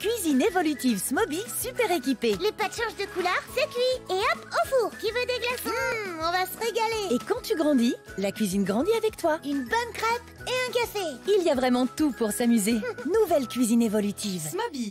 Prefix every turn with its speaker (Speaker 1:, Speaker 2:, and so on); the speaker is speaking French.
Speaker 1: Cuisine évolutive Smoby, super équipée.
Speaker 2: Les pâtes changent de couleur, c'est cuit. Et hop, au four. Qui veut des glaçons mmh, On va se régaler.
Speaker 1: Et quand tu grandis, la cuisine grandit avec toi.
Speaker 2: Une bonne crêpe et un café.
Speaker 1: Il y a vraiment tout pour s'amuser. Nouvelle cuisine évolutive.
Speaker 3: Smoby